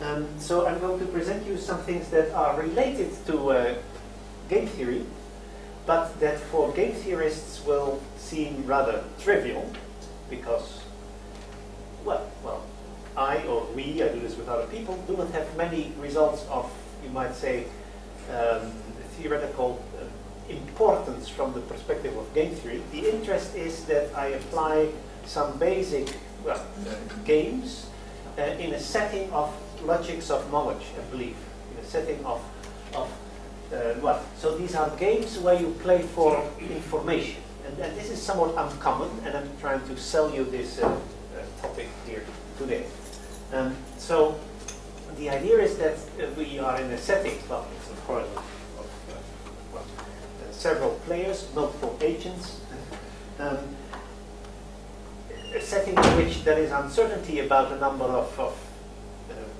Um, so I'm going to present you some things that are related to uh, game theory, but that for game theorists will seem rather trivial, because, well, well, I or we, I do this with other people, do not have many results of, you might say, um, theoretical uh, importance from the perspective of game theory. The interest is that I apply some basic well, uh, games uh, in a setting of logics of knowledge and belief, in a setting of, of uh, well, so these are games where you play for information. And, and, this is somewhat uncommon, and I'm trying to sell you this uh, uh, topic here today. Um, so the idea is that uh, we are in a setting, well, it's of course of, of well, several players, multiple agents, um, a setting in which there is uncertainty about a number of, of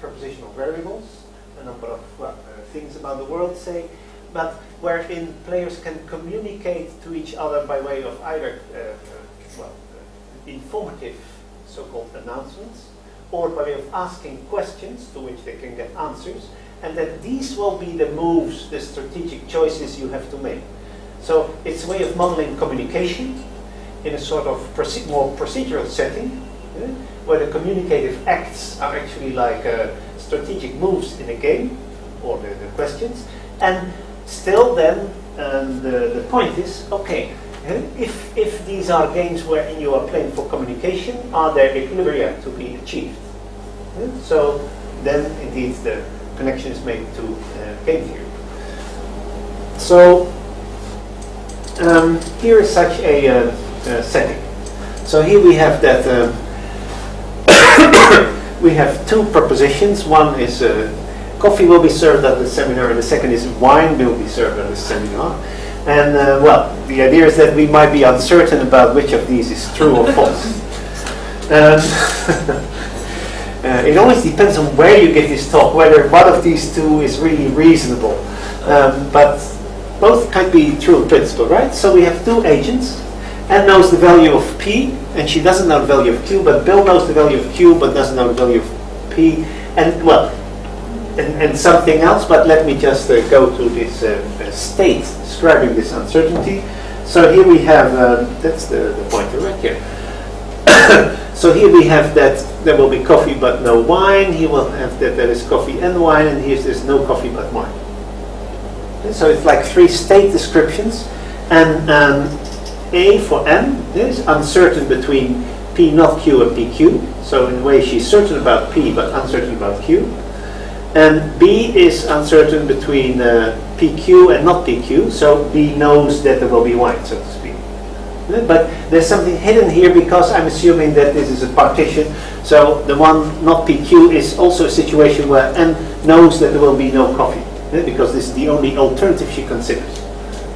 propositional variables, a number of well, uh, things about the world, say, but wherein players can communicate to each other by way of either uh, uh well, informative so-called announcements, or by way of asking questions to which they can get answers, and that these will be the moves, the strategic choices you have to make. So it's a way of modeling communication in a sort of proce more procedural setting, where the communicative acts are actually like uh, strategic moves in a game, or the, the questions, and still then um, the, the point is, okay, if, if these are games wherein you are playing for communication, are there equilibria to be achieved? So then indeed the connection is made to uh, game theory. So um, here is such a uh, uh, setting. So here we have that um, we have two propositions. One is uh, coffee will be served at the seminar, and the second is wine will be served at the seminar. And uh, well, the idea is that we might be uncertain about which of these is true or false. Um, uh, it always depends on where you give this talk, whether one of these two is really reasonable. Um, but both can be true in principle, right? So we have two agents. Ann knows the value of P, and she doesn't know the value of Q, but Bill knows the value of Q, but doesn't know the value of P. And, well, and, and something else, but let me just uh, go to this uh, uh state describing this uncertainty. So here we have, uh, that's the, the pointer right here. so here we have that there will be coffee but no wine. He will have that there is coffee and wine, and here there's no coffee but wine. So it's like three state descriptions, and um, A for Ann is uncertain between P not Q and PQ. So in a way she's certain about P but uncertain about Q. And B is uncertain between uh, PQ and not PQ, so B knows that there will be wine, so to speak. But there's something hidden here because I'm assuming that this is a partition. So the one not PQ is also a situation where Ann knows that there will be no coffee because this is the only alternative she considers.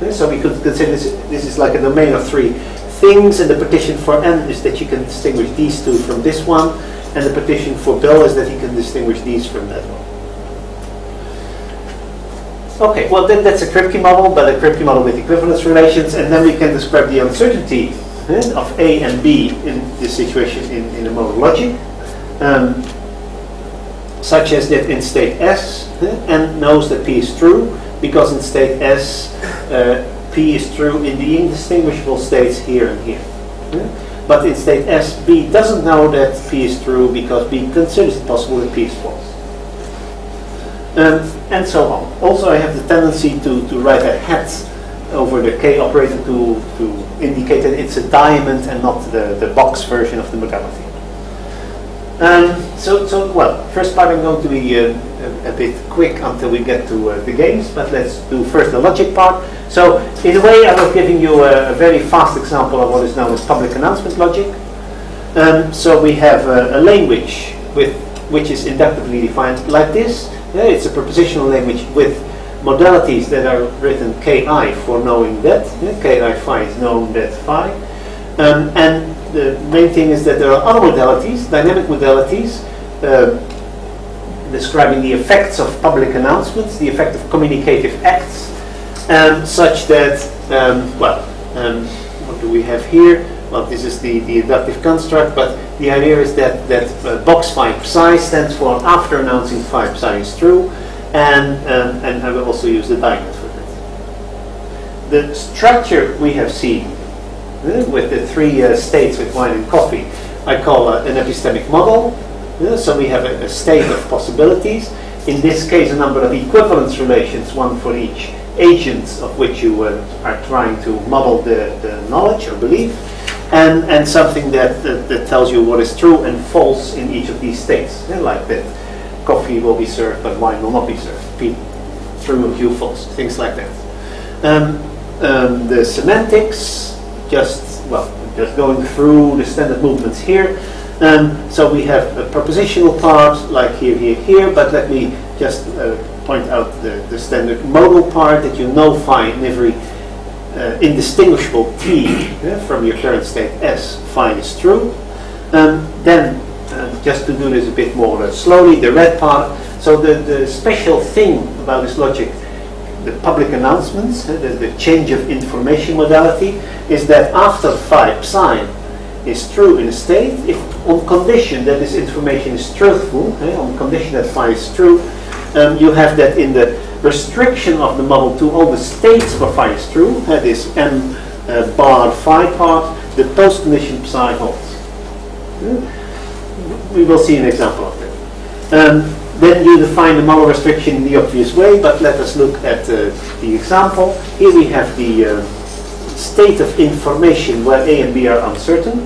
So we could consider this, this is like a domain of three things, and the partition for Ann is that you can distinguish these two from this one, and the partition for Bill is that he can distinguish these from that one. Okay, well then that's a Kripke model, but a Kripke model with equivalence relations, and then we can describe the uncertainty eh, of A and B in this situation in, in a modal logic, um, such as that in state S, eh, Ann knows that P is true, because in state S, uh, P is true in the indistinguishable states here and here. Eh? But in state S, B doesn't know that P is true because B considers it possible that P is false. Um, and so on. Also, I have the tendency to, to write a hat over the K operator to, to indicate that it's a diamond and not the, the box version of the modality. Um, so, so, well, first part I'm going to be uh, a, a, bit quick until we get to uh, the games, but let's do first the logic part. So, in a way, I was giving you a, a very fast example of what is known as public announcement logic. Um, so we have a, a language with which is inductively defined like this. Yeah, it's a propositional language with modalities that are written ki for knowing that. Yeah, ki phi is known that phi. Um, and the main thing is that there are other modalities, dynamic modalities, uh, describing the effects of public announcements, the effect of communicative acts, um, such that, um, well, um, what do we have here? well, this is the, the inductive construct, but the idea is that, that uh, box phi psi stands for after announcing phi psi is true, and, um, and I will also use the diamond for that. The structure we have seen with the three uh, states with wine and coffee, I call uh, an epistemic model. Uh, so we have a, a state of possibilities. In this case, a number of equivalence relations, one for each agent of which you are trying to model the, the knowledge or belief and, and something that, that, that, tells you what is true and false in each of these states. Yeah, like that coffee will be served but wine will not be served. True, Q, false, things like that. Um, um, the semantics, just, well, just going through the standard movements here. Um, so we have a propositional part, like here, here, here, but let me just uh, point out the, the standard modal part that you know phi in every uh, indistinguishable t yeah, from your current state S, phi is true. Um, then, uh, just to do this a bit more uh, slowly, the red part. So the, the special thing about this logic, the public announcements, uh, the, the, change of information modality, is that after phi psi is true in a state, if on condition that this information is truthful, eh, on condition that phi is true, um, you have that in the restriction of the model to all the states where phi is true, that is m uh, bar phi part, the post-condition psi holds. We will see an example of that. Um, then you define the model restriction in the obvious way, but let us look at uh, the example. Here we have the uh, state of information where A and B are uncertain.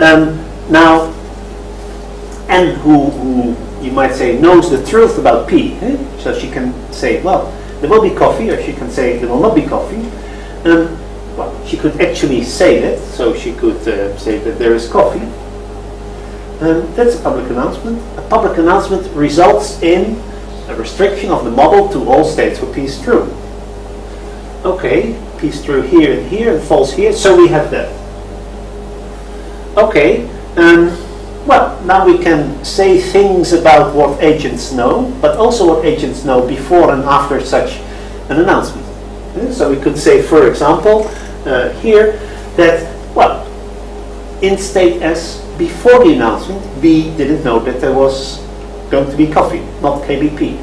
Um, now, Ann who, who you might say, knows the truth about P. Eh? So she can say, well, there will be coffee, or she can say, there will not be coffee. Um, well, she could actually say that, so she could uh, say that there is coffee. Um, that's a public announcement. A public announcement results in a restriction of the model to all states where P is true. Okay, P is true here and here and false here, so we have that. Okay, um, well, now we can say things about what agents know, but also what agents know before and after such an announcement. So we could say, for example, uh, here that, well, in state S, before the announcement, B didn't know that there was going to be coffee, not KBP.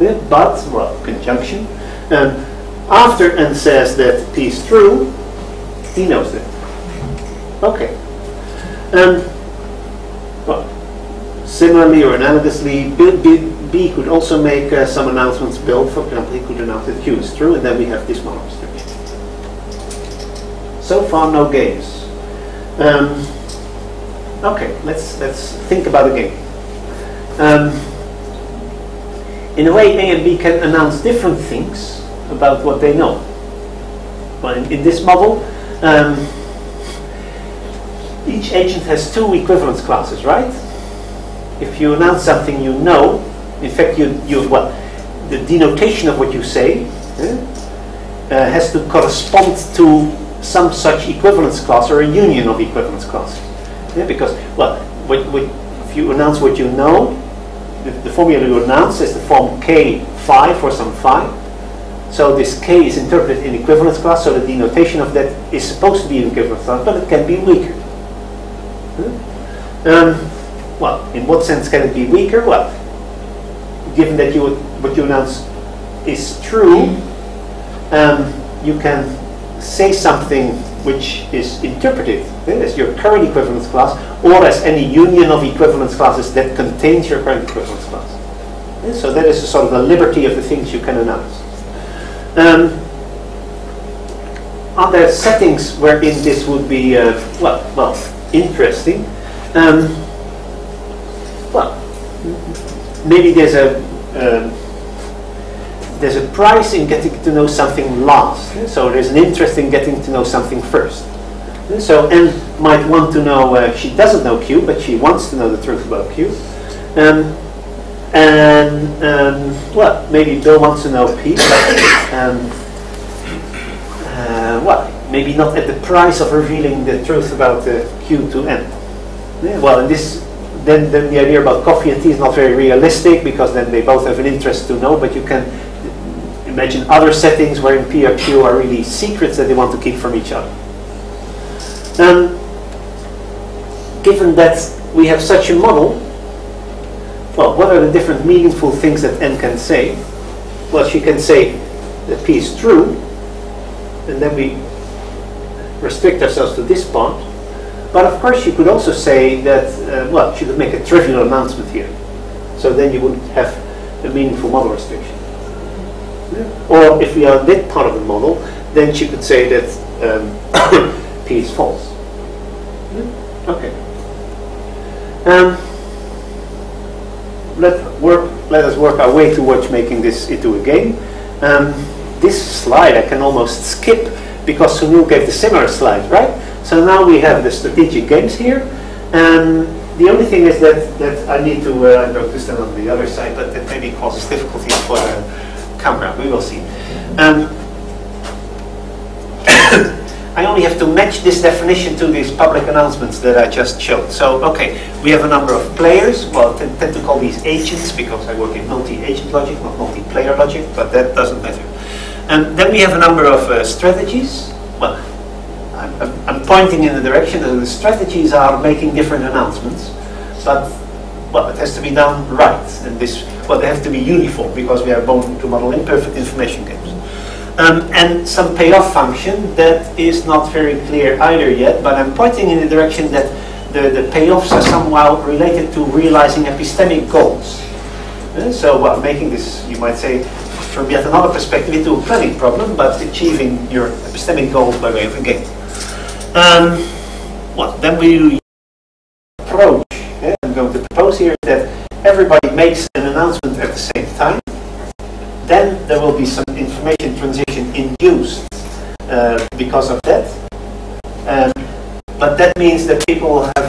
Yeah, but, well, conjunction. Um, after Ann says that P is true, he knows that. Okay. Um, well, similarly or analogously, B, B, B could also make uh, some announcements build. For example, he could announce that Q is true, and then we have this restriction. So far, no games. Um, okay, let's let's think about a game. Um, in a way, A and B can announce different things about what they know. Well, in, in this model, um, each agent has two equivalence classes, right? If you announce something you know, in fact, you, you well, the denotation of what you say eh, uh, has to correspond to some such equivalence class or a union of equivalence classes. Yeah, because, well, if you announce what you know, the, the formula you announce is the form k phi for some phi. So this k is interpreted in equivalence class, so the denotation of that is supposed to be in equivalence class, but it can be weaker. Um, well, in what sense can it be weaker? Well, given that you what you announce is true, um, you can say something which is interpreted as your current equivalence class or as any union of equivalence classes that contains your current equivalence class. so that is sort of the liberty of the things you can announce. Um, are there settings wherein this would be, uh, well, well, interesting? Um, well, maybe there's a um, there's a price in getting to know something last. So there's an interest in getting to know something first. So Ann might want to know, uh, she doesn't know Q, but she wants to know the truth about Q. Um, and, um, well, maybe Bill wants to know P, but, um, uh, well, maybe not at the price of revealing the truth about uh, Q to Ann. Yeah, well, in this, then, then the idea about coffee and tea is not very realistic because then they both have an interest to know, but you can imagine other settings where in PRQ are really secrets that they want to keep from each other. Um, given that we have such a model, well, what are the different meaningful things that Ann can say? Well, she can say that p is true, and then we restrict ourselves to this part. But of course, you could also say that, uh, well, she could make a trivial announcement here. So then you wouldn't have a meaningful model restriction. Or if we are that part of the model, then she could say that um, P is false. Okay. Um, let, work, let us work our way towards making this into a game. Um, this slide I can almost skip because Sunil gave the similar slide, right? So now we have the strategic games here. And the only thing is that, that I need to uh, notice them on the other side, but that maybe causes difficulties for the camera. We will see. Um, I only have to match this definition to these public announcements that I just showed. So, okay, we have a number of players. Well, I tend to call these agents because I work in multi-agent logic, not multi-player logic, but that doesn't matter. And then we have a number of uh, strategies. Well, I'm, I'm, pointing in the direction that the strategies are making different announcements, but well, it has to be done right. And this, well, they have to be uniform because we are going to model imperfect information games. Um, and some payoff function that is not very clear either yet, but I'm pointing in the direction that the, the payoffs are somehow related to realizing epistemic goals. Uh, so, well, making this, you might say, from yet another perspective, into a planning problem, but achieving your epistemic goals by way of a game. Um, well, then we I'm going to propose here that everybody makes an announcement at the same time then there will be some information transition induced uh, because of that. Um, but that means that people have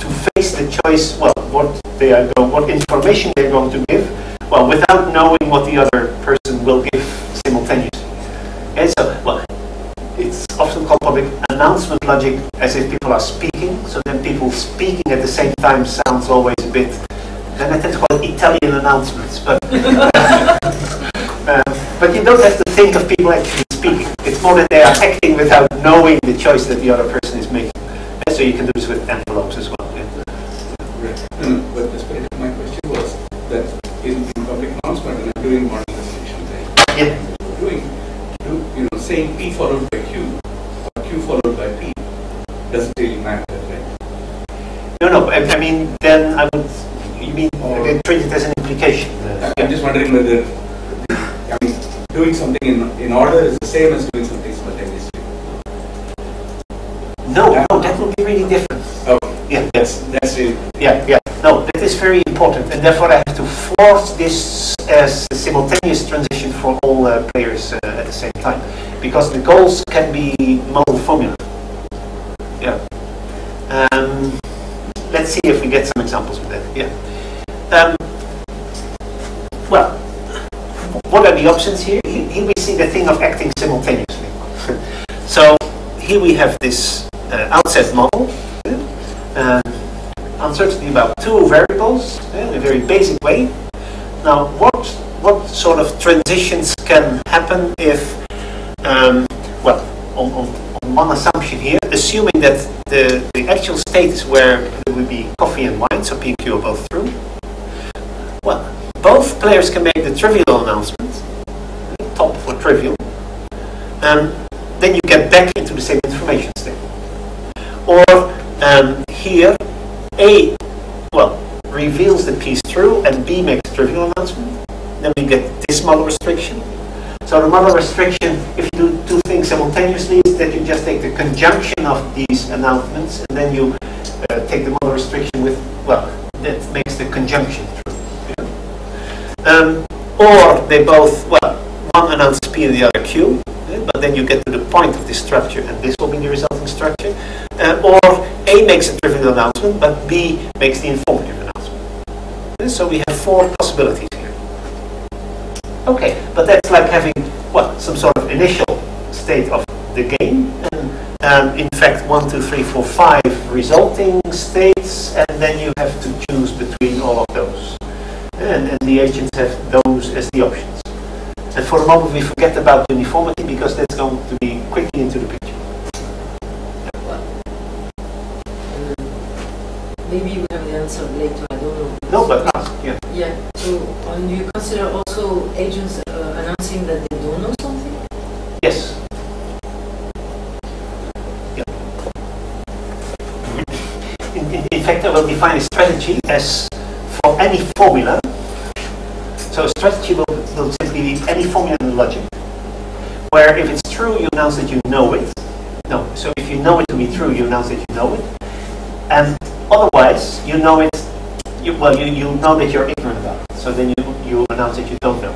to face the choice, well, what they are going, what information they're going to give, well, without knowing what the other person will give simultaneously. And so, well, it's often called public announcement logic as if people are speaking, so then people speaking at the same time sounds always a bit then I tend to call it Italian announcements. But, um, but you don't have to think of people actually speaking. It's more that they are acting without knowing the choice that the other person is making. And so you can do this with envelopes as well. Yeah. Mm. But the spirit of my question was that in, in public announcement, and I'm doing modernization, right? Yeah. Doing, do, you know, saying P followed by Q, or Q followed by P, doesn't really matter, right? No, no. I, I mean, then I would you mean or treat it as an implication? I'm just wondering whether I mean, doing something in, in order is the same as doing something simultaneously. No, no, that would be really different. Oh, yeah, that's that's it. Yeah, yeah. No, that is very important, and therefore I have to force this as a simultaneous transition for all uh, players uh, at the same time, because the goals can be modal formula. Yeah. Um, let's see if we get some examples with that. Yeah. Um, well, what are the options here? Here we see the thing of acting simultaneously. so here we have this uh, outset model, uh, uncertainty about two variables in a very basic way. Now, what what sort of transitions can happen if, um, well, on, on, on, one assumption here, assuming that the, the actual state is where there will be coffee and wine, so P and Q are both true, well, both players can make the trivial announcement, top for trivial, and then you get back into the same information state. Or um, here, A, well, reveals the piece true, and B makes trivial announcement. Then we get this model restriction. So the model restriction, if you do two things simultaneously, is that you just take the conjunction of these announcements, and then you uh, take the model restriction with, well, that makes the conjunction true. Um, or they both, well, one announces P and the other Q, but then you get to the point of this structure and this will be the resulting structure. Uh, or A makes a trivial announcement, but B makes the informative announcement. so we have four possibilities. Okay, but that's like having what some sort of initial state of the game, and um, in fact, one, two, three, four, five resulting states, and then you have to choose between all of those, and, and the agents have those as the options. And for the moment, we forget about uniformity because that's going to be quickly into the picture. Maybe you have the answer later. No, but ask, yeah. Yeah, so um, do you consider also agents uh, announcing that they don't know something? Yes. Yeah. In, in, in fact, I will define a strategy as for any formula. So a strategy will, will simply be any formula in logic, where if it's true, you announce that you know it. No, so if you know it to be true, you announce that you know it. And otherwise, you know it, you, well, you, you know that you're ignorant about it. So then you, you announce that you don't know.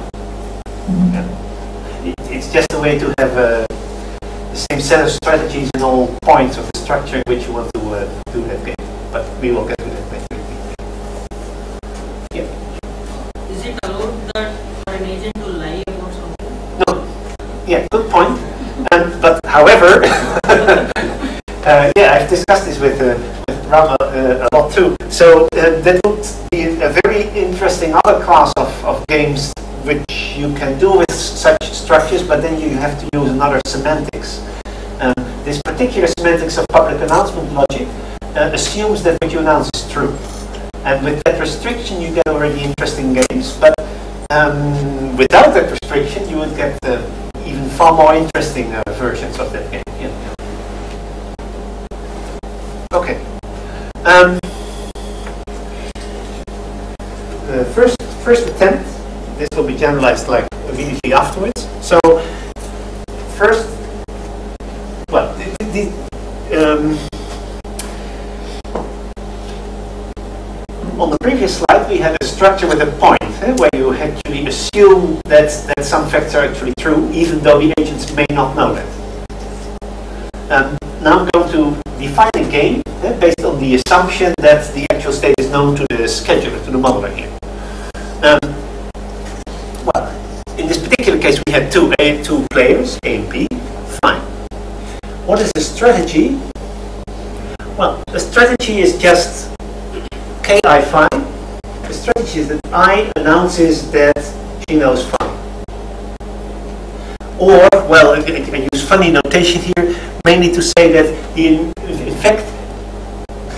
Yeah. It, it's just a way to have uh, the same set of strategies and all points of the structure in which you want to uh, do that game. But we will get to that later. Yeah. Is it allowed that for an agent to lie about something? No. Yeah, good point. And, but however, uh, yeah, I've discussed this with, uh, with Uh, a lot too. So uh, that would be a very interesting other class of, of games which you can do with such structures, but then you have to use another semantics. Um, this particular semantics of public announcement logic uh, assumes that what you announce is true. And with that restriction, you get already interesting games. But um, without that restriction, you would get uh, even far more interesting uh, versions of that game. Yeah. Okay. Um, the first first attempt. This will be generalized like immediately afterwards. So first, well, the, the, um, on the previous slide, we had a structure with a point eh, where you actually assume that, that some facts are actually true, even though the agents may not know that. Um, now I'm going to define a game eh, based on the assumption that the actual state is known to the scheduler, to the modeler here. Um, well, in this particular case, we had two A, two players, A and B. Fine. What is the strategy? Well, the strategy is just K I phi. The strategy is that I announces that she knows phi. Or, well, I, I use funny notation here, mainly to say that in fact,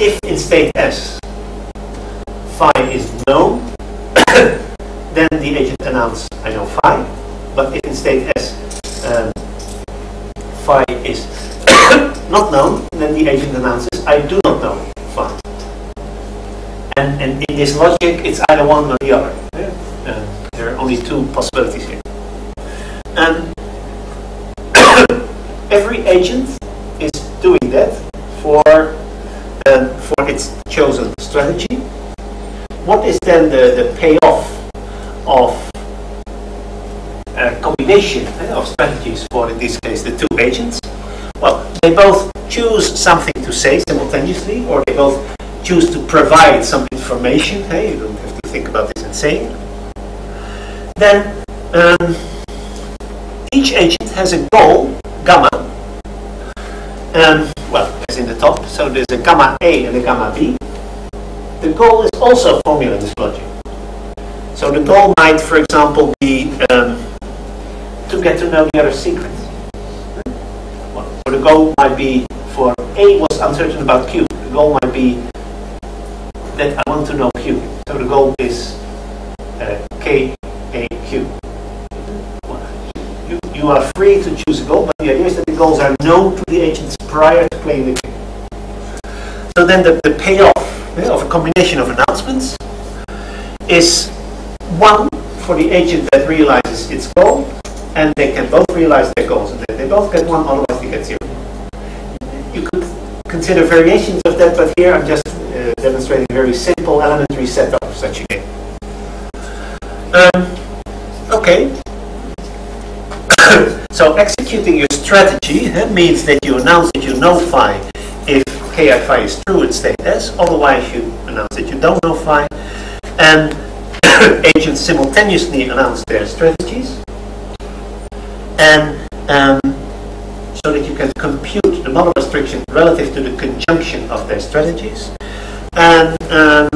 if in state S phi is known, then the agent announces I know phi. But if in state S um, phi is not known, then the agent announces I do not know phi. And, and in this logic, it's either one or the other. Uh, there are only two possibilities here. And every agent is doing that for, um, for its chosen strategy. What is then the, the payoff of a combination eh, of strategies for, in this case, the two agents? Well, they both choose something to say simultaneously, or they both choose to provide some information. Hey, you don't have to think about this and saying. Then um, each agent has a goal, gamma. Um, well, as in the top, so there's a gamma A and a gamma B. The goal is also a formula in this logic. So the goal might, for example, be um, to get to know the other secrets. Well, the goal might be for A was uncertain about Q. The goal might be that I want to know Q. So the goal is uh, K, A, Q. You, you are free to choose a goal, but the idea is that the goals are known prior to playing the game. So then the, the payoff yeah, of a combination of announcements is one for the agent that realizes its goal, and they can both realize their goals, and they both get one, otherwise they get zero. You could consider variations of that, but here I'm just uh, demonstrating a very simple elementary setup of such a game. Um, okay. so executing your strategy eh, means that you announce that you know phi if ki phi is true in state S, otherwise you announce that you don't know phi. And agents simultaneously announce their strategies. And um, so that you can compute the model restriction relative to the conjunction of their strategies. And um,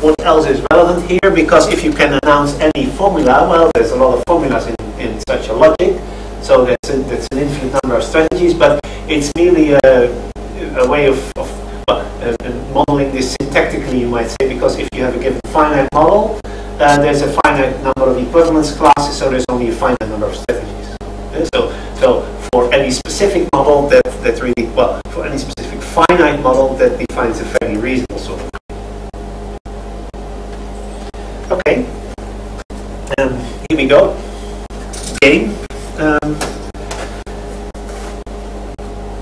what else is relevant here? Because if you can announce any formula, well, there's a lot of formulas in, in such a logic, so that's, a, that's an infinite number of strategies, but it's merely a, a way of, of a modeling this syntactically, you might say, because if you have a given finite model, uh, there's a finite number of equivalence classes, so there's only a finite number of strategies. Uh, so, so for any specific model, that that really well, for any specific finite model, that defines a fairly reasonable sort of. Okay. Um, here we go. Game. Um,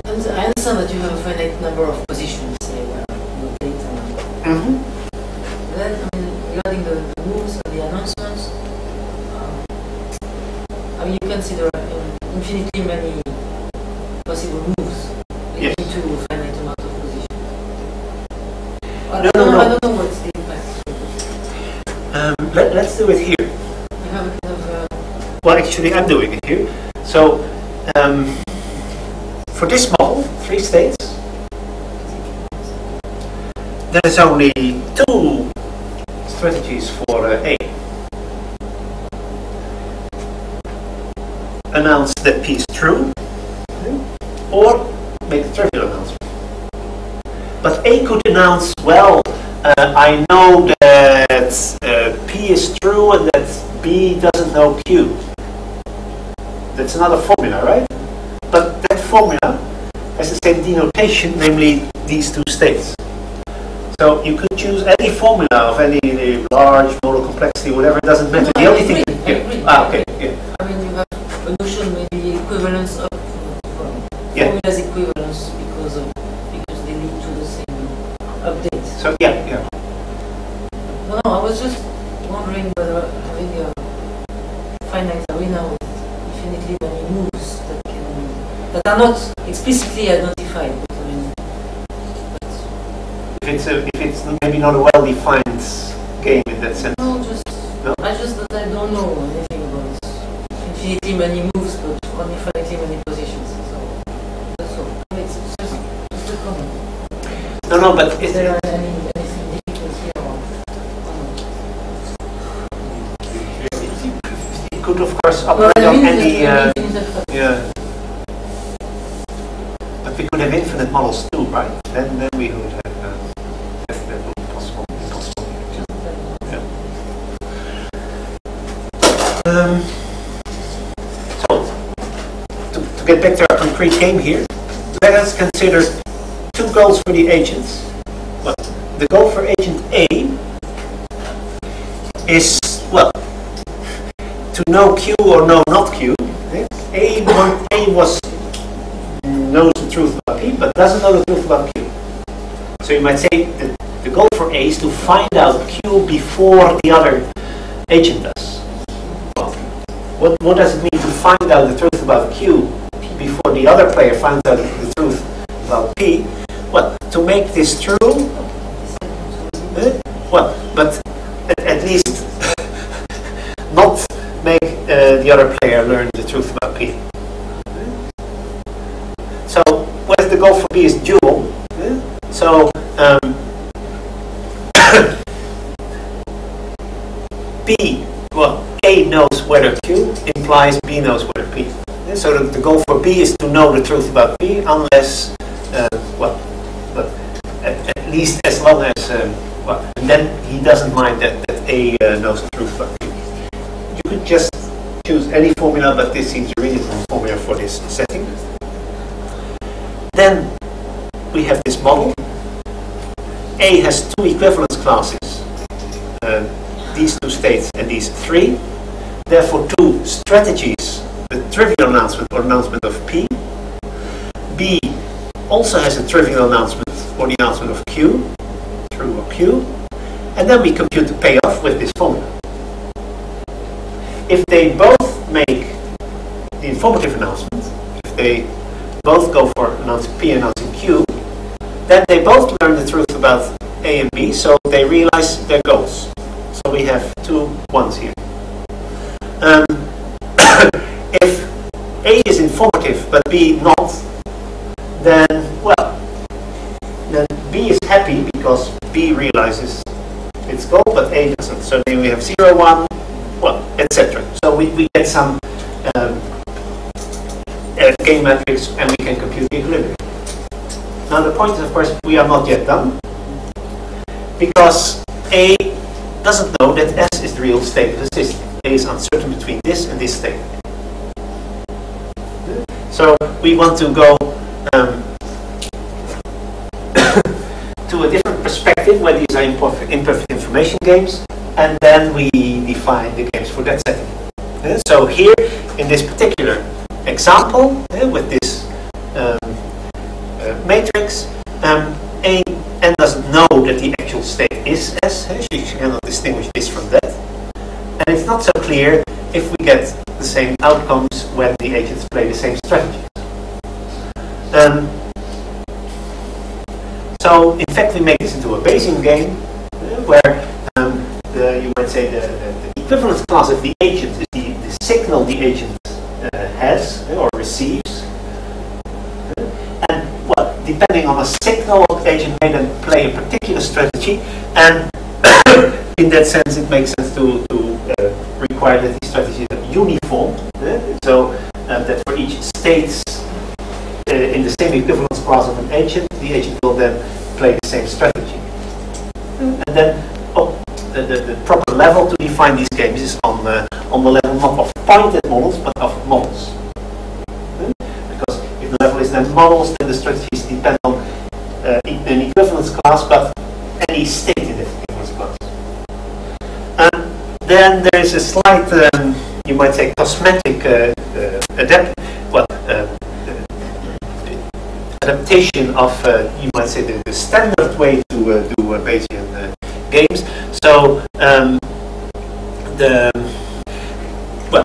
I understand that you have a finite number of positions, say, where you update them. mhm. Then, I mean, regarding the the moves and the announcements, um, I mean, you consider um, infinitely many possible moves Yes. into a finite amount of positions. I No, don't no, know, I no. don't know what's the impact. Um, let, let's do it here. Well, actually, I'm doing it here. So, um, for this model, three states, there's only two strategies for uh, A. Announce that P is true, or make a trivial announcement. But A could announce, well, uh, I know that uh, P is true and that B doesn't know Q. That's another formula, right? But that formula has the same denotation, namely these two states. So you could choose any formula of any large modal complexity, whatever, it doesn't matter. No, the I only thing. yeah. agree. Ah, okay. Yeah. I mean, you have a notion maybe equivalence of Yeah. formulas equivalence because of because they lead to the same update. So yeah, yeah. No, no, I was just wondering whether having a finite arena with infinitely many moves that can that are not explicitly identified. But, I mean, If it's a, if it's maybe not a well-defined game in that sense. no, just No? I just that I don't know anything about infinitely many moves, but only finitely many positions. So that's all. It's just just a comment. No, no, but Is there any it could of course operate I on any. Uh, yeah. But we could have infinite models too, right? Then then we would have. Uh, that, that would be possible. Impossible. Um, so, to, to get back to our concrete game here, let us consider two goals for the agents. Well, the goal for agent A is, well, to know Q or know not Q. Okay? A, want, A was knows the truth about P, but doesn't know the truth about Q. So you might say that the goal for A is to find out Q before the other agent does. What, what does it mean to find out the truth about Q before the other player finds out the truth about P? Well, to make this true, eh, well, but at, at least make uh, the other player learn the truth about P. So, whereas the goal for B is dual, so um, B, well, A knows whether Q implies B knows whether P. So the, the goal for B is to know the truth about P unless, uh, well, but at, at least as long as, um, well, then he doesn't mind that, that A uh, knows the truth about P. Could just choose any formula, but this seems a reasonable formula for this setting. Then we have this model. A has two equivalence classes, uh, these two states and these three. Therefore, two strategies, the trivial announcement or announcement of P. B also has a trivial announcement or the announcement of Q, true or Q. And then we compute the payoff with this formula. If they both make the informative announcement, if they both go for announcing P and announcing Q, then they both learn the truth about A and B, so they realize their goals. So we have two ones here. Um, if A is informative but B not, then, well, then B is happy because B realizes its goal, but A doesn't. So then we have 0, 1, well, etc. So we, we get some um, uh, game matrix and we can compute the equilibrium. Now the point is, of course, we are not yet done. because A doesn't know that S is the real state of the system. A is uncertain between this and this state. So we want to go um, to a different perspective where these are imperfect, imperfect information games, and then we define the games for that setting. Uh, so here, in this particular example, uh, with this um, uh, matrix, um, A n doesn't know that the actual state is S, uh, she cannot distinguish this from that. And it's not so clear if we get the same outcomes when the agents play the same strategies. Um, so in fact we make this into a Bayesian game where um, the, you might say the, the, equivalence class of the agent is the, the signal the agent uh, has uh, or receives. Uh, and well, depending on the signal, the agent may then play a particular strategy and in that sense it makes sense to, to uh, require that these strategies are uniform. Uh, so that for each state uh, in the same equivalence class of an agent, the agent will then play the same strategy. And then oh, the, the, the, proper level to define these games is on the, on the level not of pointed models, but of models. Because if the level is then models, then the strategies depend on uh, an equivalence class, but any state in that equivalence class. And then there is a slight, um, you might say, cosmetic uh, uh, adapt, well, uh, adaptation of, uh, you might say, the, the, standard way to uh, do Bayesian games. So um, the well,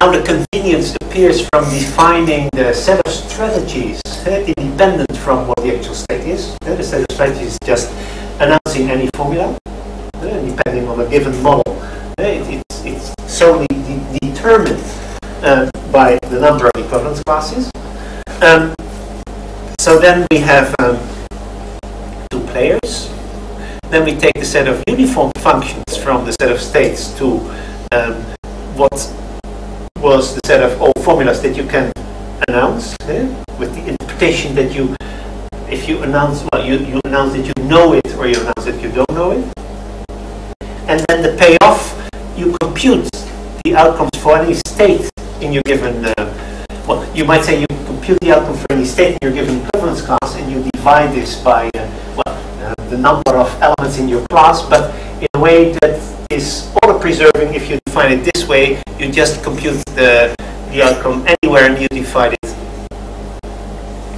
now the convenience appears from defining the set of strategies uh, independent from what the actual state is. Uh, the set of strategies is just announcing any formula, depending on a given model. It, it's, it's solely de determined by the number of equivalence classes. Um, so then we have um, two players. Then we take the set of uniform functions from the set of states to um, what was the set of all formulas that you can announce eh? with the interpretation that you, if you announce, well, you, you announce that you know it or you announce that you don't know it. And then the payoff, you compute the outcomes for any state in your given, uh, well, you might say you compute the outcome for any state in your given equivalence class and you divide this by uh, well, the number of elements in your class, but in a way that is order preserving. If you define it this way, you just compute the, the outcome anywhere and you divide it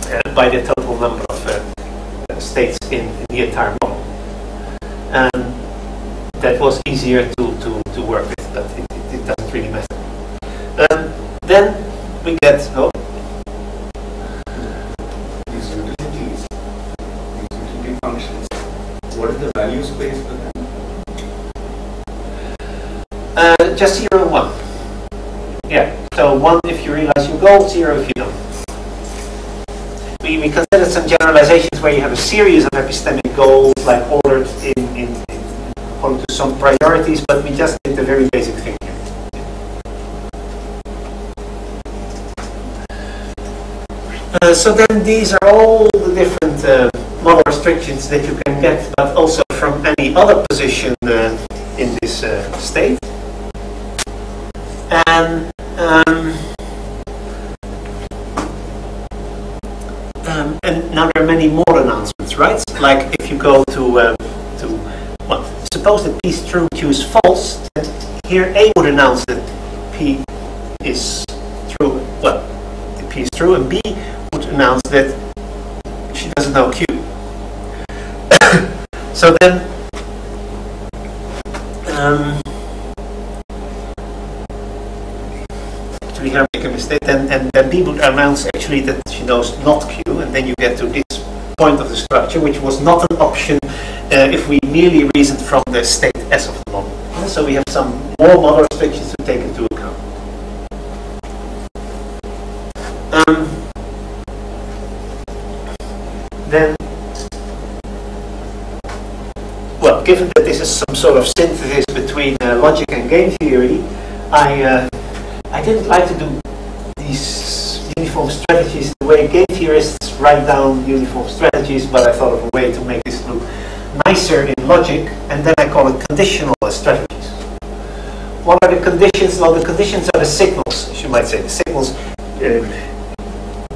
uh, by the total number of uh, states in, in, the entire model. And that was easier to, to, to work with, but it, it, it doesn't really matter. Um, then we get, oh, what is the value space for them? Uh, just 0 and 1. Yeah, so 1 if you realize your goal, 0 if you don't. We, we considered some generalizations where you have a series of epistemic goals like ordered in, in, in according to some priorities, but we just did the very basic thing here. Uh, so then these are all the different uh, model restrictions that you can get, but also from any other position uh, in this uh, state. And um, um, and now there are many more announcements, right? Like if you go to um, to well, suppose that P is true, Q is false. Then here A would announce that P is true. Well, P is true, and B would announce that she doesn't know Q. So then, um, actually I make a mistake, and, and then B would announce actually that she knows not Q, and then you get to this point of the structure, which was not an option uh, if we merely reasoned from the state S of the model. So we have some more model restrictions to take into account. Um, then given that this is some sort of synthesis between uh, logic and game theory, I uh, I didn't like to do these uniform strategies the way game theorists write down uniform strategies, but I thought of a way to make this look nicer in logic, and then I call it conditional strategies. What are the conditions? Well, the conditions are the signals, as you might say, the signals uh,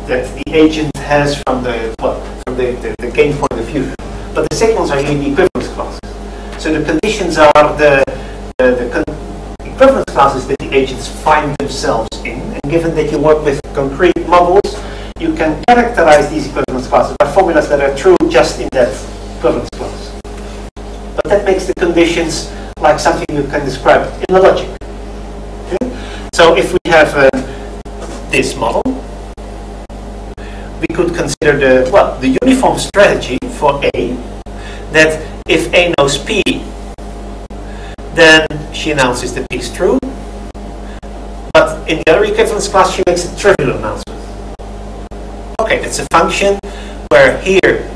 that the agent has from the well, from the, the, the game point of view. But the signals are classes. So the conditions are the, the, the equivalence classes that the agents find themselves in. And given that you work with concrete models, you can characterize these equivalence classes by formulas that are true just in that equivalence class. But that makes the conditions like something you can describe in the logic. Okay? So if we have uh, this model, we could consider the, well, the uniform strategy for A, that if A knows P, then she announces that P is true. But in the other equivalence class, she makes a trivial announcement. Okay, it's a function where here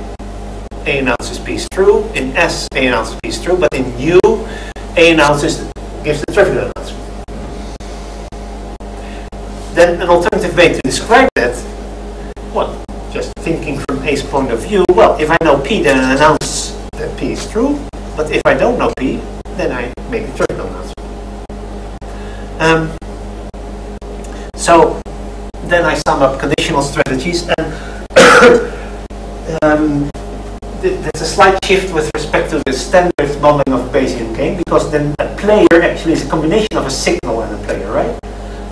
A announces P is true, in S A announces P is true, but in U A announces gives the trivial announcement. Then an alternative way to describe that, well, just thinking from A's point of view, well, if I know P, then I announce that P is true, but if I don't know P, then I make a trivial announcement. Um, so then I sum up conditional strategies and um, th- there's a slight shift with respect to the standard modeling of Bayesian game because then a player actually is a combination of a signal and a player, right?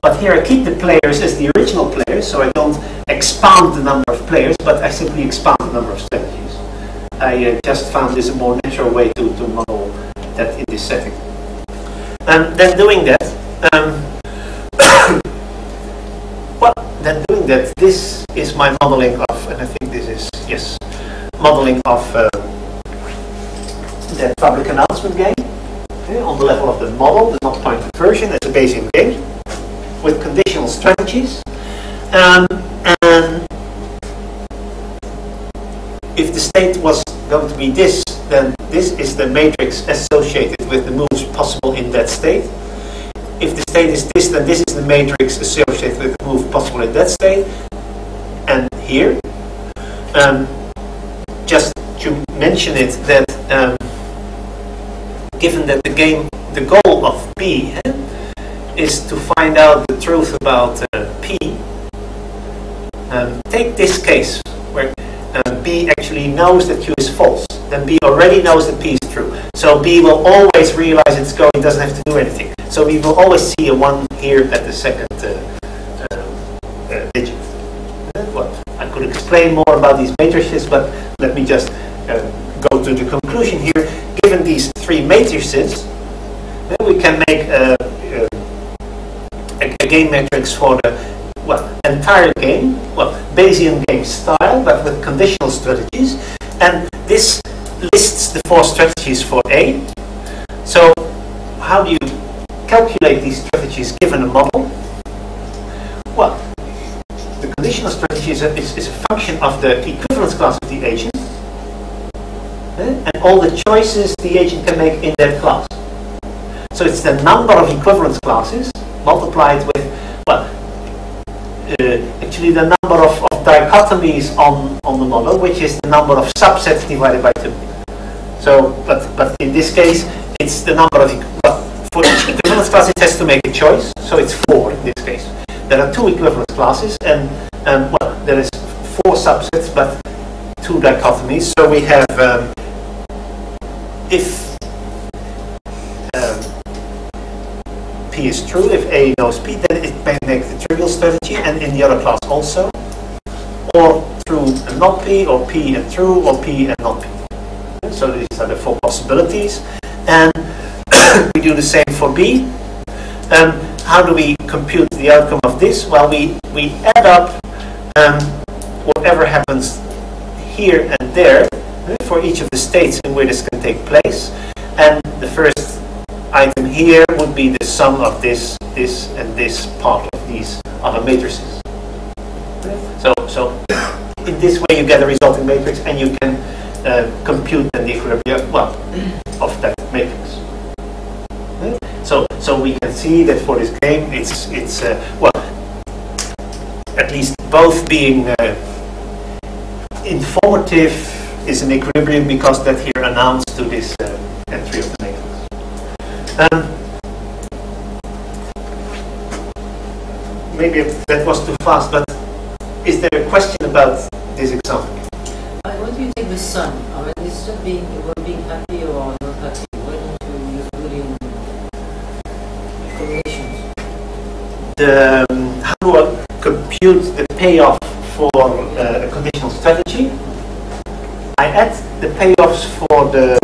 But here I keep the players as the original players, so I don't expand the number of players, but I simply expand the number of strategies. I uh, just found this a more natural way to, to model that in this setting. And then doing that, um, well, then doing that, this is my modeling of, and I think this is, yes, modeling of uh, that public announcement game okay, on the level of the model, the not pointed version as a Bayesian game with conditional strategies. Um, and if the state was going to be this, then this is the matrix associated with the moves possible in that state. If the state is this, then this is the matrix associated with the move possible in that state. And here, um, just to mention it, that um, given that the game, the goal of P eh, is to find out the truth about uh, P, um, take this case where uh, B actually knows that Q is false. Then B already knows that P is true. So B will always realize it's going, doesn't have to do anything. So we will always see a 1 here at the second uh, uh, uh, digit. Well, I could explain more about these matrices, but let me just go to the conclusion here. Given these three matrices, then we can make a, a, a game matrix for the well, entire game, well, Bayesian game style, but with conditional strategies. And this lists the four strategies for A. So how do you calculate these strategies given a model? Well, the conditional strategy is a, is, is a function of the equivalence class of the agent eh, and all the choices the agent can make in that class. So it's the number of equivalence classes multiplied with, well, actually the number of, of, dichotomies on, on the model, which is the number of subsets divided by 2. So, but, but in this case, it's the number of, for each equivalence class it has to make a choice, so it's 4 in this case. There are two equivalence classes, and, and well, there is four subsets, but two dichotomies. So we have, um, if P is true, if A knows P, then it may make the trivial strategy, and in the other class also. Or true and not P, or P and true, or P and not P. So these are the four possibilities. And we do the same for B. Um, how do we compute the outcome of this? Well, we, we add up um, whatever happens here and there for each of the states in where this can take place. And the first item here would be the sum of this, this, and this part of these other matrices. So, so in this way you get a resulting matrix and you can uh, compute the equilibrium, well, of that matrix. So, so we can see that for this game it's, it's uh, well, at least both being uh, informative is an equilibrium because that here announced to this uh, entry of the matrix. Um, maybe that was too fast, but is there a question about this example? Uh, What do you take the sun? I mean, it's just being, we're being happy or not happy. Why don't you use Boolean combinations? The, um, how do I compute the payoff for uh, a conditional strategy? I add the payoffs for the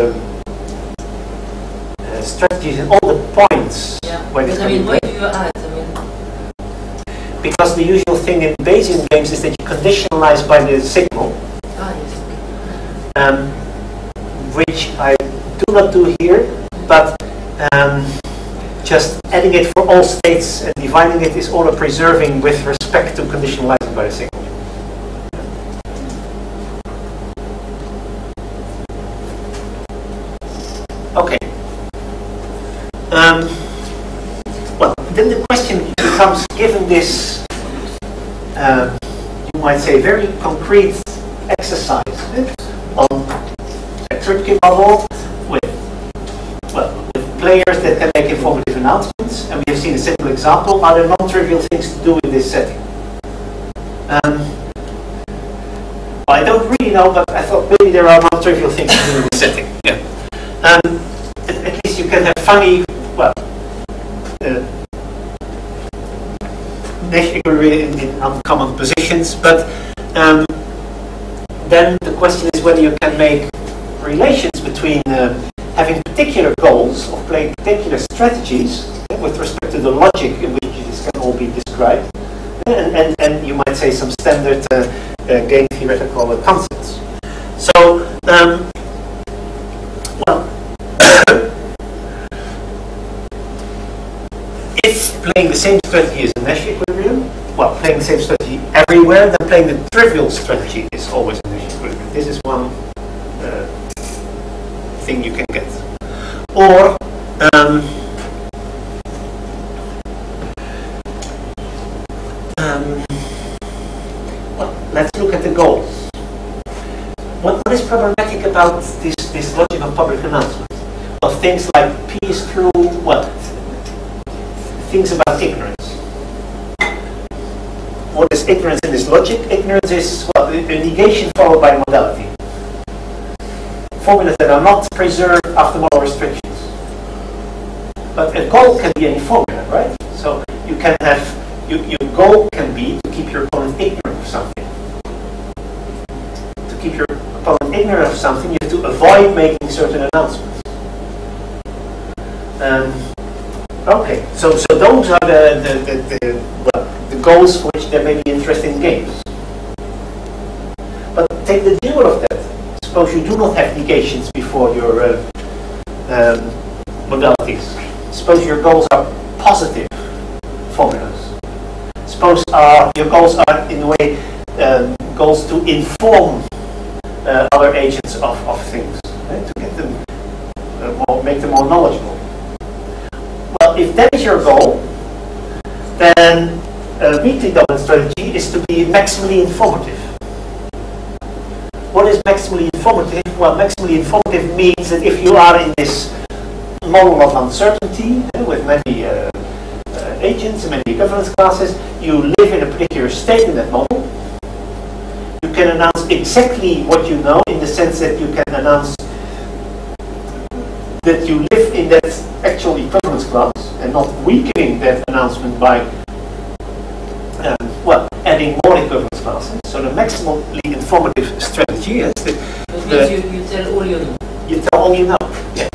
uh, strategies and all the points Yeah. where But this I mean, be why do you add? I mean, Because the usual thing in Bayesian games is that you conditionalize by the signal, ah, yes. um, which I do not do here, but um, just adding it for all states and dividing it is all order preserving with respect to conditionalizing by the signal. Might say, very concrete exercise on a Kripke model with, well, with players that can make informative announcements, and we have seen a simple example. Are there non-trivial things to do in this setting? Um, I don't really know, but I thought maybe there are non-trivial things to do in this setting. Yeah. Um, at, at least you can have funny, well, uh, Nash in, in uncommon positions, but um, then the question is whether you can make relations between uh, having particular goals of playing particular strategies with respect to the logic in which this can all be described, and, and, and you might say some standard uh, uh, game theoretical concepts. So, um, if playing the same strategy is a Nash equilibrium, well, playing the same strategy everywhere, then playing the trivial strategy is always a Nash equilibrium. This is one uh, thing you can get. Or, um, um, well, let's look at the goals. What, what is problematic about this, this logic of public announcement? Well, things like P is true, what? Things about ignorance. What is ignorance in this logic? Ignorance is well, a negation followed by modality. Formulas that are not preserved after model restrictions. But a goal can be any formula, right? So you can have, you, your goal can be to keep your opponent ignorant of something. To keep your opponent ignorant of something, you have to avoid making certain announcements. Um, okay, so, so those are the, the, the, the, well, the goals for which there may be interesting games. But take the dual of that. Suppose you do not have negations before your uh, um, modalities. Suppose your goals are positive formulas. Suppose uh, your goals are, in a way, um, goals to inform uh, other agents of, of things, right? to get them, uh, more, make them more knowledgeable. Well, if that is your goal, then a weakly dominant strategy is to be maximally informative. What is maximally informative? Well, maximally informative means that if you are in this model of uncertainty eh, with many uh, uh, agents and many equivalence classes, you live in a particular state in that model. You can announce exactly what you know in the sense that you can announce that you live in that actual equivalence class and not weakening that announcement by um, well, adding more equivalence classes. So the maximally informative strategy is that That The- you, you tell all you know. you tell all you know. Yeah.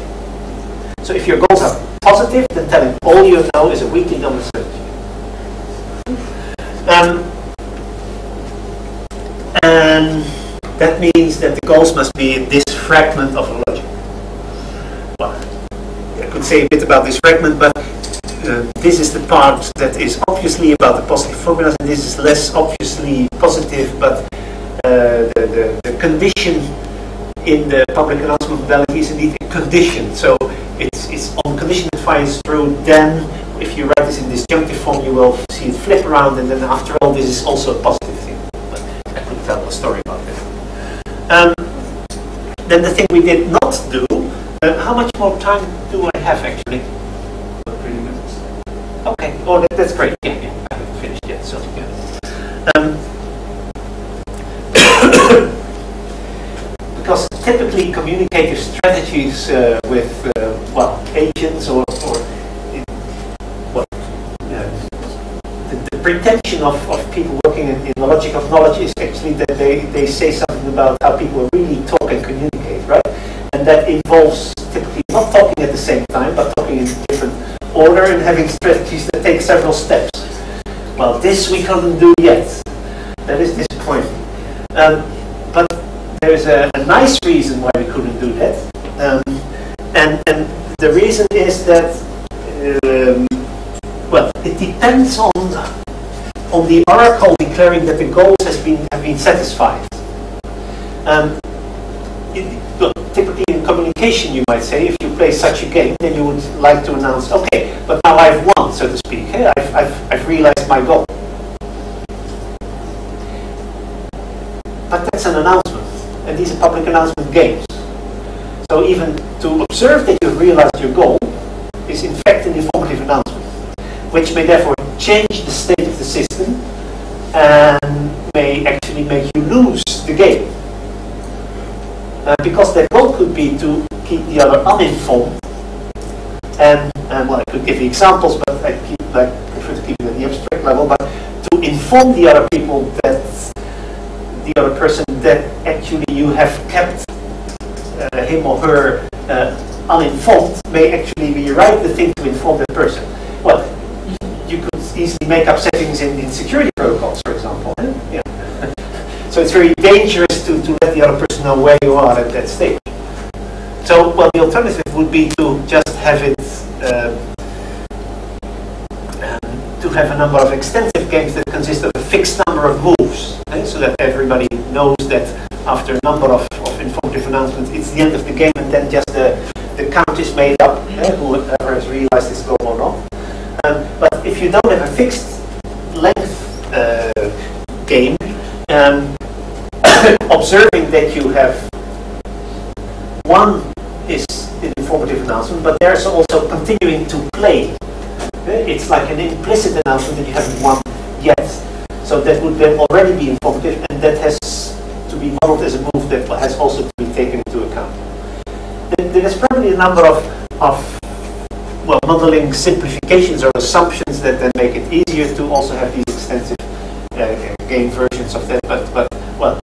So if your goals are positive, then telling all you know is a weakly dominant strategy. Um, and that means that the goals must be in this fragment of a logic. I could say a bit about this fragment, but uh, this is the part that is obviously about the positive formulas, and this is less obviously positive, but uh, the, the, the condition in the public announcement modality is indeed a condition. So it's, it's on condition that phi is true, then if you write this in disjunctive form, you will see it flip around, and then after all, this is also a positive thing. But I could tell a story about that. Um, then the thing we did not do, uh, how much more time do I have actually? 20 minutes. Okay, oh, that, that's great. Yeah, yeah, I haven't finished yet, so yeah. Um, because typically communicative strategies uh, with, uh, well, agents or, or in, well, the, the pretension of, of people working in, in the logic of knowledge is actually that they, they say something about how people really talk and communicate, right? That involves typically not talking at the same time, but talking in different order and having strategies that take several steps. Well, this we couldn't do yet. That is disappointing. Um, but there's a, a nice reason why we couldn't do that. Um, and, and the reason is that, um, well, it depends on, on the oracle declaring that the goals has been, have been satisfied. Um, it- well, typically in communication, you might say, if you play such a game, then you would like to announce, okay, but now I've won, so to speak. Hey, I've, I've, I've realized my goal. But that's an announcement, and these are public announcement games. So even to observe that you've realized your goal is in fact an informative announcement, which may therefore change the state of the system and may actually make you lose the game. Uh, because their goal could be to keep the other uninformed. And, and well, I could give you examples, but I keep, prefer to keep it at the abstract level. But to inform the other people that the other person that actually you have kept uh, him or her uh, uninformed may actually be right the thing to inform that person. Well, you could easily make up settings in, in security protocols, for example. eh? Yeah. So it's very dangerous to, to let the other person know where you are at that stage. So, well, the alternative would be to just have it, um, um, to have a number of extensive games that consist of a fixed number of moves, eh, so that everybody knows that after a number of, of informative announcements, it's the end of the game, and then just the, the count is made up, eh, whoever has realized this goal or not. Um, but if you don't have a fixed length uh, game, um, observing that you have one is an informative announcement, but there's also continuing to play. Eh, It's like an implicit announcement that you haven't won yet. So that would then already be informative, and that has to be modeled as a move that has also to be taken into account. There- There is probably a number of, of well, modeling simplifications or assumptions that then make it easier to also have these extensive uh, game versions of that. But, but well,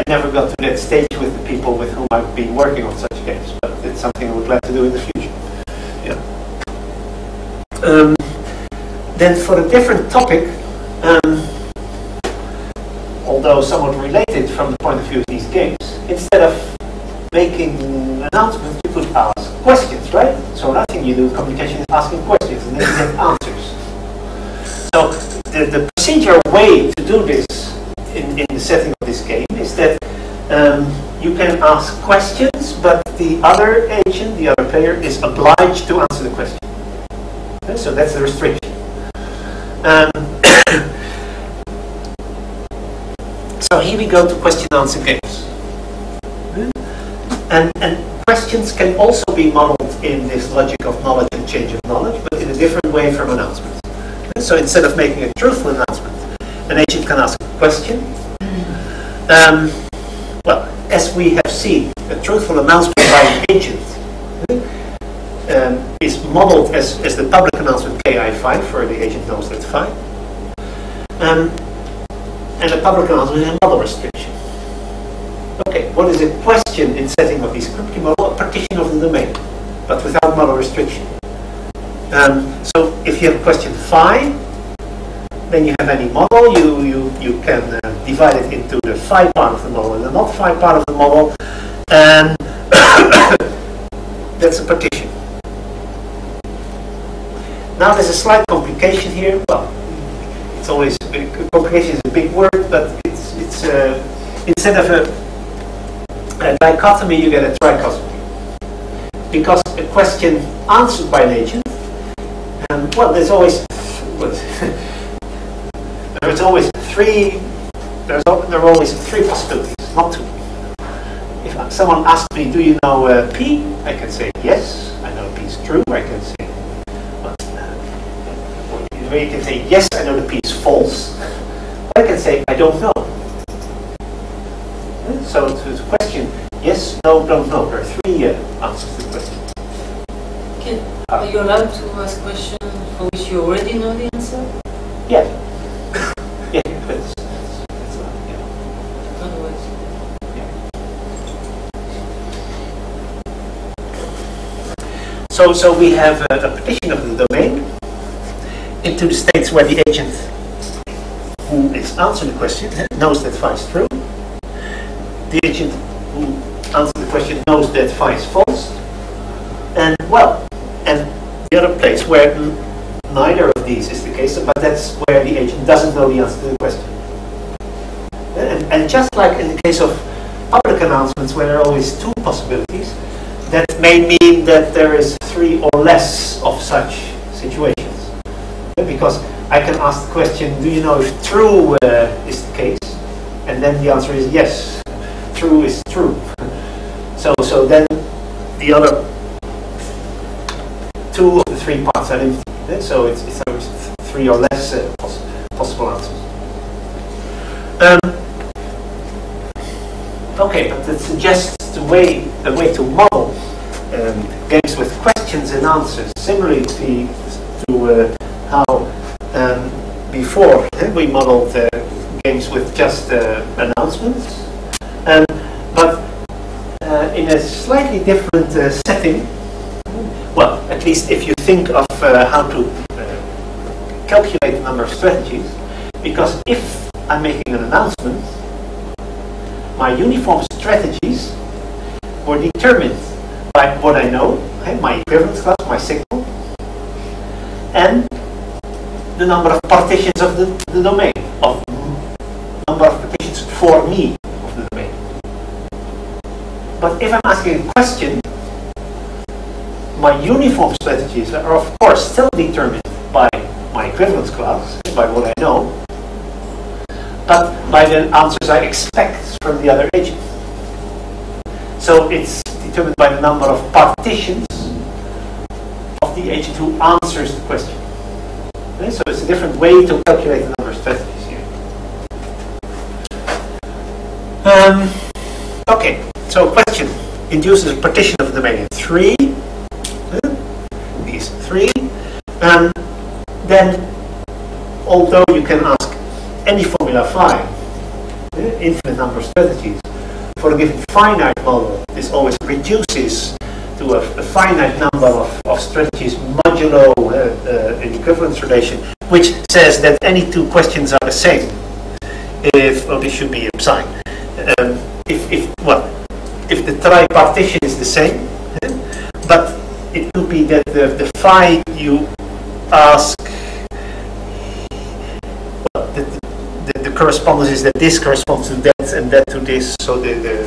I never got to that stage with the people with whom I've been working on such games. But it's something I would like to do in the future. Yeah. Um, then for a different topic, um, although somewhat related from the point of view of these games, instead of making announcements, you could ask questions, right? So another thing you do in communication is asking questions and then you get answers. So the, the procedural way to do this in, in the setting of this game that um, you can ask questions, but the other agent, the other player, is obliged to answer the question. Okay, so that's the restriction. Um, so here we go to question answer games. And, and questions can also be modeled in this logic of knowledge and change of knowledge, but in a different way from announcements. So instead of making a truthful announcement, an agent can ask a question. Um, well, as we have seen, a truthful announcement by an agent um, is modeled as, as the public announcement KI5, for the agent knows that's fine. Um, and a public announcement is a model restriction. Okay, what is a question in setting of these Kripke model? A partition of the domain, but without model restriction. Um, so if you have question phi, then you have any model, you, you, you can uh, divide it into the phi part of the model and the not phi part of the model, and that's a partition. Now there's a slight complication here. Well, it's always a complication is a big word, but it's it's uh, instead of a, a dichotomy, you get a trichotomy because a question answered by an agent. Well, there's always what, there's always three. There's there are always three possibilities, not two. if someone asks me, do you know uh, P? I can say yes, I know P is true. I can say, well, uh, you can say yes, I know the P is false. Or I can say I don't know. So to the question, yes, no, don't know. There are three uh, answers to the question. Can, are you allowed to ask questions for which you already know the answer? Yeah, that's, that's, that's allowed, yeah. Otherwise, So, so we have a, a partition of the domain into the states where the agent who is answering the question knows that phi is true. The agent who answers the question knows that phi is false. And well, and the other place where neither of these is the case, but that's where the agent doesn't know the answer to the question. And, and just like in the case of public announcements where there are always two possibilities, that may mean that there is three or less of such situations. Because I can ask the question, do you know if true uh, is the case? And then the answer is yes, true is true. So, so then the other two of the three parts are empty. So it's, it's three or less uh, poss- possible answers. Um, okay, but it suggests a way, a way to model um, games with questions and answers, similarly to, to uh, how um, before eh, we modeled uh, games with just uh, announcements, um, but uh, in a slightly different uh, setting. Well, at least if you think of uh, how to calculate the number of strategies, because if I'm making an announcement, my uniform strategies were determined by what I know, eh, my equivalence class, my signal, and the number of partitions of the, the domain, of number of partitions for me of the domain. But if I'm asking a question, my uniform strategies are of course still determined by my equivalence class, by what I know, but by the answers I expect from the other agent. So it's determined by the number of partitions of the agent who answers the question. Okay, So it's a different way to calculate the number of strategies here. Um, okay, so question induces a partition of the domain in three. These three. And then, although you can ask any formula phi, uh, infinite number of strategies, for a given finite model, this always reduces to a, a finite number of, of strategies modulo uh, uh, an equivalence relation, which says that any two questions are the same. If well, this should be a sign. Um, if, if well, if the tripartition is the same, eh, but it could be that the, the phi you ask, correspondence is that this corresponds to that and that to this, so the, the,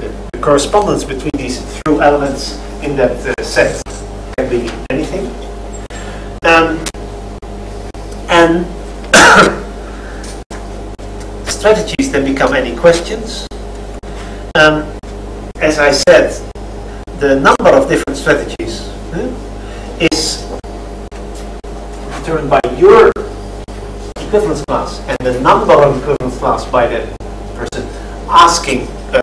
the, correspondence between these through elements in that uh, set can be anything. Um, and strategies then become any questions. Um, as I said, the number of different strategies eh, is determined by your equivalence class and the number of equivalence class by the person asking, uh,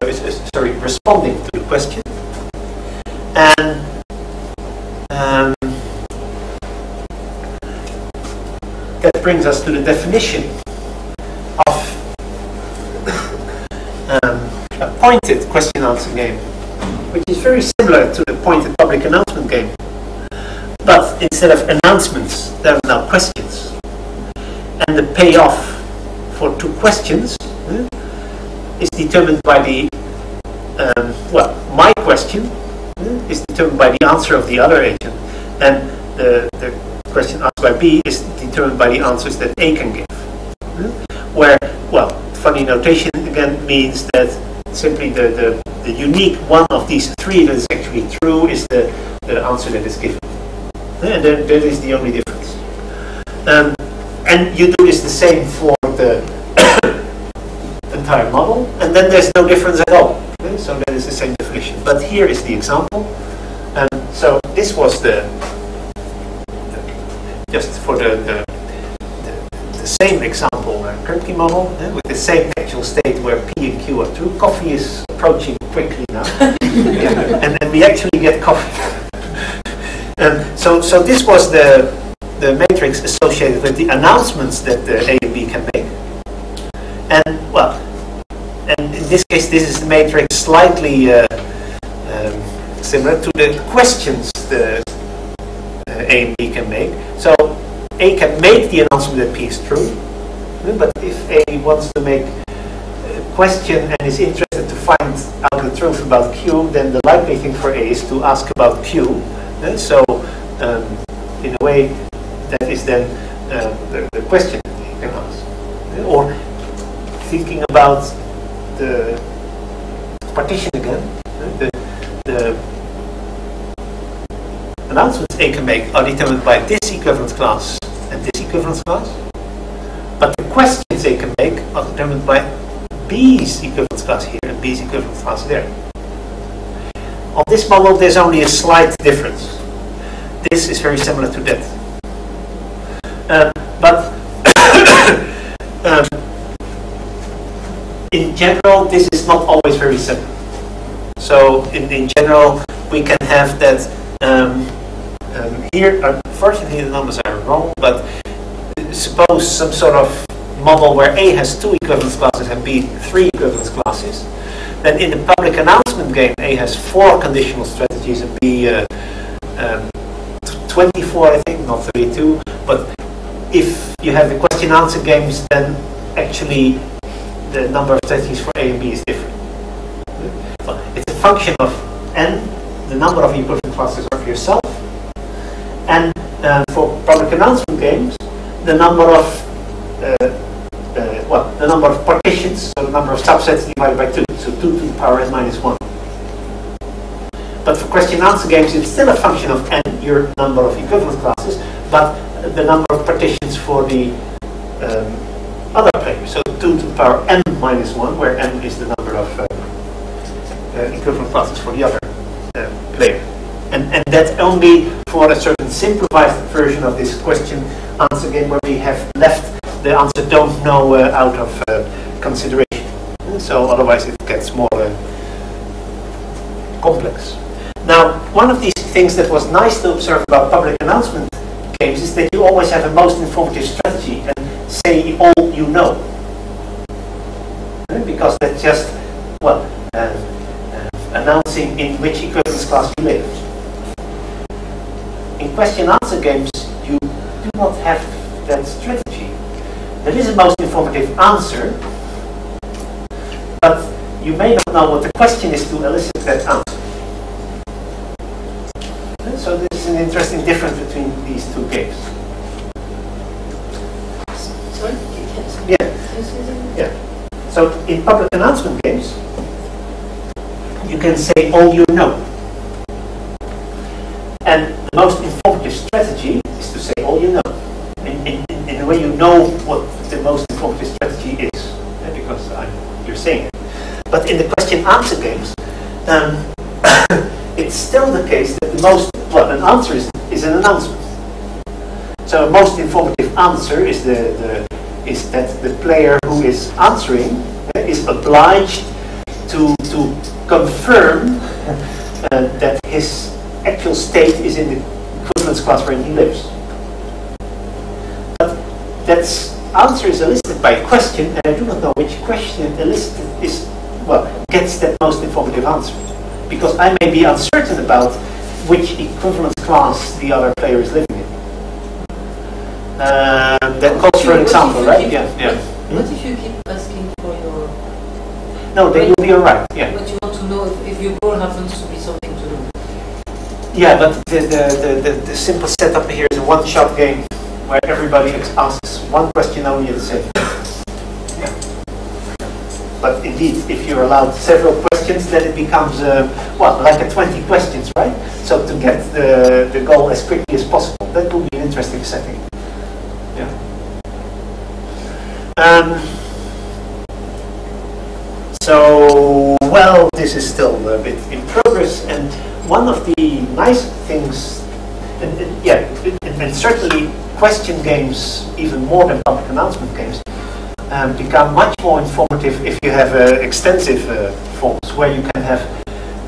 sorry, responding to the question. And um, that brings us to the definition of um, a pointed question answer game, which is very similar to the pointed public announcement game. But instead of announcements, there are now questions. And the payoff for two questions eh, is determined by the, um, well, my question eh, is determined by the answer of the other agent. And the, the question asked by B is determined by the answers that A can give. eh, Where, well, funny notation again means that simply the, the, the unique one of these three that is actually true is the, the answer that is given. And that, that is the only difference. Um, and you do this the same for the entire model, and then there's no difference at all. Okay, So that is the same definition. But here is the example. And so this was the, just for the, the, the, the same example uh, Kripke model uh, with the same actual state where P and Q are true. Coffee is approaching quickly now. Yeah, And then we actually get coffee. Um, so, so this was the, the matrix associated with the announcements that the A and B can make. And, well, and in this case, this is the matrix slightly uh, um, similar to the questions the uh, A and B can make. So A can make the announcement that P is true, but if A wants to make a question and is interested to find out the truth about Q, then the likely thing for A is to ask about Q. Uh, So um, in a way, that is then uh, the, the question you can ask. Or thinking about the partition again, the, the announcements A can make are determined by this equivalence class and this equivalence class. But the questions A can make are determined by B's equivalence class here and B's equivalence class there. On this model, there's only a slight difference. This is very similar to that. Um, but um, in general, this is not always very simple. So in, in general, we can have that um, um, here, unfortunately the numbers are wrong, but suppose some sort of model where A has two equivalence classes and B three equivalence classes, then in the public announcement game A has four conditional strategies and B uh, um, 24 I think, not 32, but if you have the question answer games then actually the number of strategies for A and B is different. It's a function of n, the number of equivalent classes of yourself, and uh, for public announcement games, the number of uh, uh, well, the number of partitions, so the number of subsets divided by two, so two to the power n minus one. But for question answer games, it's still a function of n, your number of equivalent classes, but the number of partitions for the um, other player. So 2 to the power n minus 1, where n is the number of uh, uh, equivalent classes for the other uh, player. And, and that only for a certain simplified version of this question answer game where we have left the answer don't know uh, out of uh, consideration. So otherwise it gets more uh, complex. Now, one of these things that was nice to observe about public announcement games is that you always have a most informative strategy and say all you know. Uh, Because that's just, well, uh, uh, announcing in which equivalence class you live. In question answer games, you do not have that strategy. There is a most informative answer, but you may not know what the question is to elicit that answer. Uh, So this is an interesting difference between these two games. Sorry? Yeah. Yeah. So in public announcement games, you can say all you know. And the most informative strategy is to say all you know. In, in, in- a way you know what the most informative strategy is, eh, because I'm, you're saying it. But in the question answer games, um, it's still the case that the most, well, an answer is, is an announcement. So a most informative answer is the, the is that the player who is answering is obliged to to confirm uh, that his actual state is in the equivalence class where he lives. But that answer is elicited by a question, and I do not know which question elicited is well gets that most informative answer, because I may be uncertain about which equivalence class the other player is living in. Uh, that calls for an example, right? Yeah, yeah. What if you keep asking for your, No, then you'll be alright. Yeah, what you want to know if, if your goal happens to be something to do? yeah. But the the, the, the, the simple setup here is a one-shot game where everybody asks one question only at the same time. Yeah. But indeed, if you're allowed several questions, then it becomes uh, well like a 20 questions, right? So to get the the goal as quickly as possible, that would be an interesting setting. Yeah. Um, so well, this is still a bit in progress, and one of the nice things, and, and, yeah, and, and certainly question games, even more than public announcement games, um, become much more informative if you have uh, extensive uh, forms where you can have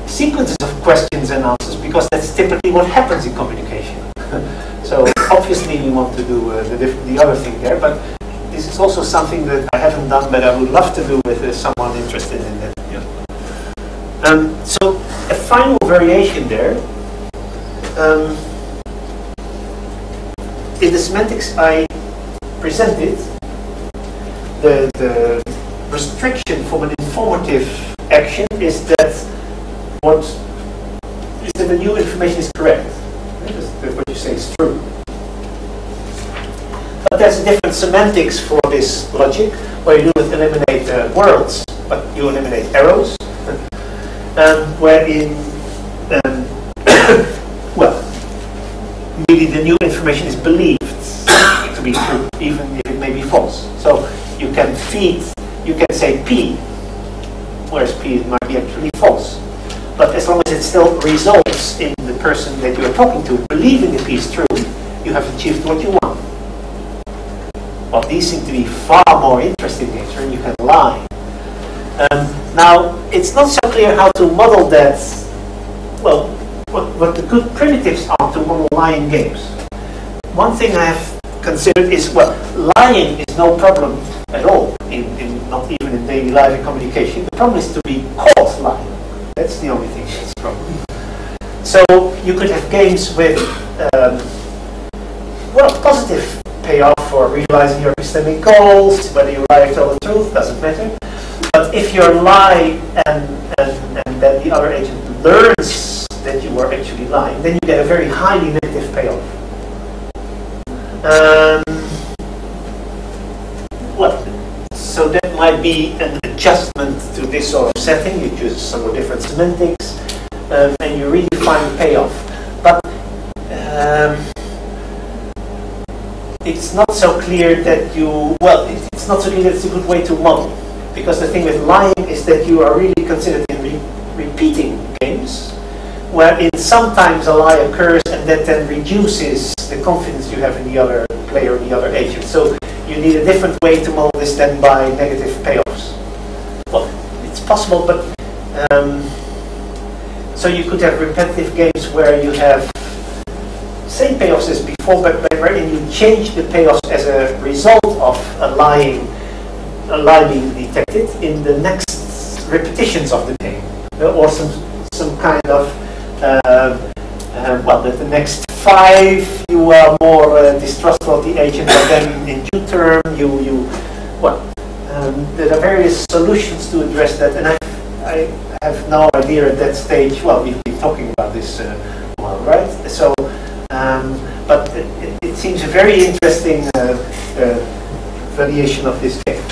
sequences of questions and answers, because that's typically what happens in communication. so obviously we want to do uh, the, the other thing there, but this is also something that I haven't done, but I would love to do with uh, someone interested in that. Yeah. Um, so a final variation there. Um, in the semantics I presented, the, the restriction from an informative action is that what is that the new information is correct. That what you say is true. But there's a different semantics for this logic, where you don't eliminate uh, words, but you eliminate arrows. um, wherein, um, well, really the new information is believed to be true, even if it may be false. So you can feed, you can say P, whereas P might be actually false. But as long as it still results in the person that you are talking to believing the P is true, you have achieved what you want. Well, these seem to be far more interesting nature, and you can lie. Um, now, it's not so clear how to model that, well, what, what the good primitives are to model lying games. One thing I have considered is, well, lying is no problem at all, in, in not even in daily life and communication. The problem is to be caught lying. That's the only thing that's problem. So you could have games with, um, well, positive payoff for realizing your epistemic goals, whether you lie or tell the truth, doesn't matter. But if you lie and, and, and then the other agent learns that you were actually lying, then you get a very highly negative payoff. Um, well, so that might be an adjustment to this sort of setting. You choose somewhat different semantics, um, and you really find payoff. But um, it's not so clear that you, well, it's not so clear that it's a good way to model. Because the thing with lying is that you are really considered in re- repeating games, wherein sometimes a lie occurs and that then reduces the confidence you have in the other player, in the other agent. So you need a different way to model this than by negative payoffs. Well, it's possible, but um, so you could have repetitive games where you have same payoffs as before, but wherein you change the payoffs as a result of a lying, a lie being detected in the next repetitions of the game, or some some kind of uh, uh, well, that the next five you are more uh, distrustful of the agent, but then in due term you you well, um, there are various solutions to address that, and I I have no idea at that stage. Well, we've been talking about this uh, while, right? So. Um, but it, it- it seems a very interesting uh, uh, variation of this game.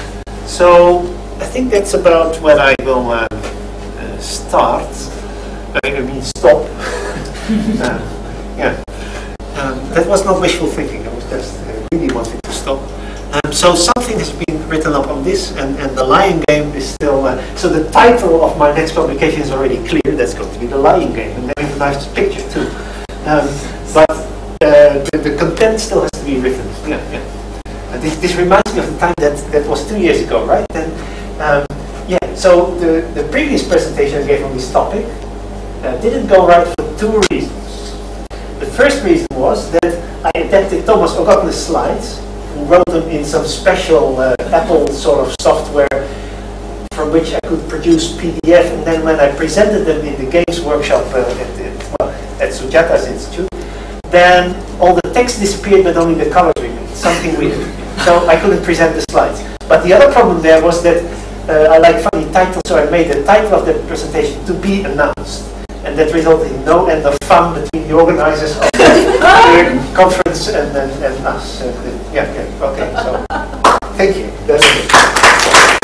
So I think that's about where I will uh, uh, start. I mean, stop. Uh, yeah. Um, that was not wishful thinking. I was just uh, really wanting to stop. Um, so something has been written up on this, and, and the Lion Game is still. Uh, so the title of my next publication is already clear. That's going to be the Lion Game, and then a nice picture too. Um, but uh, the, the content still has to be written. Yeah, yeah. Uh, this, this reminds me of the time that, that was two years ago, right? And um, yeah, so the, the previous presentation I gave on this topic uh, didn't go right for two reasons. The first reason was that I adapted Thomas Ågotnes's slides, who wrote them in some special uh, Apple sort of software from which I could produce PDF, and then when I presented them in the games workshop uh, at, at, well, at Sujata's Institute, then all the text disappeared, but only the colors remained. Something weird. So I couldn't present the slides. But the other problem there was that uh, I like funny titles, so I made the title of the presentation to be announced. And that resulted in no end of fun between the organizers of the conference and, and, and us. Uh, yeah, yeah, okay, so thank you. That's it.